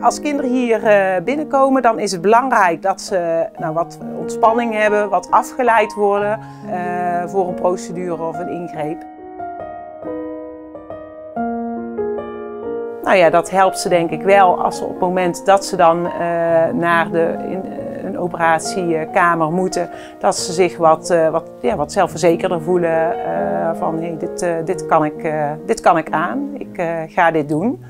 Als kinderen hier eh, binnenkomen, dan is het belangrijk dat ze nou, wat ontspanning hebben, wat afgeleid worden eh, voor een procedure of een ingreep. Nou ja, dat helpt ze denk ik wel als ze op het moment dat ze dan eh, naar de, een operatiekamer moeten, dat ze zich wat, uh, wat, ja, wat zelfverzekerder voelen van hey, dit, dit, kan ik, dit kan ik aan, ik ga dit doen.